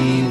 You.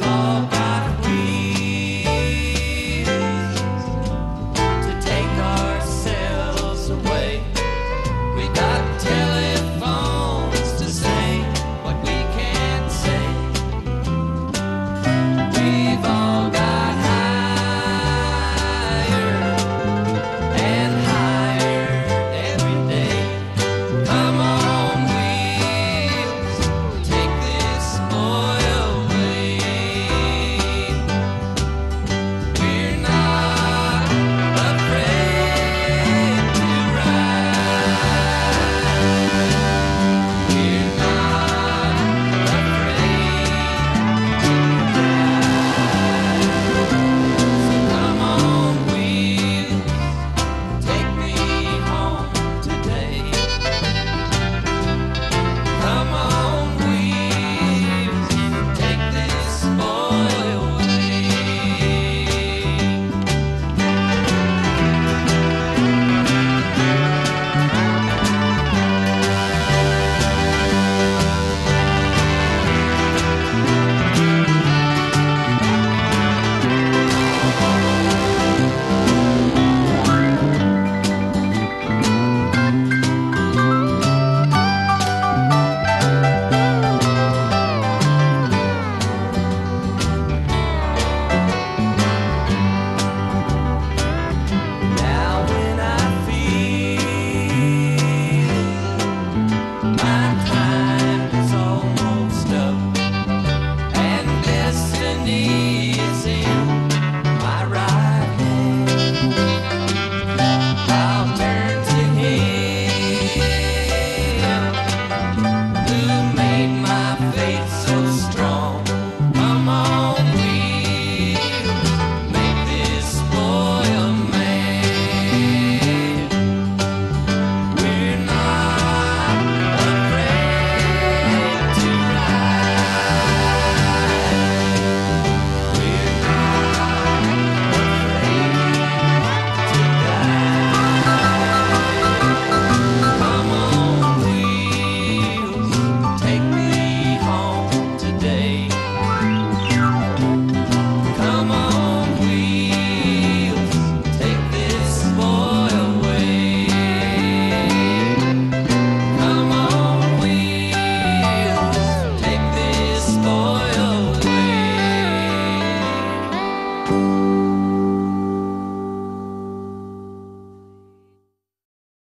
need.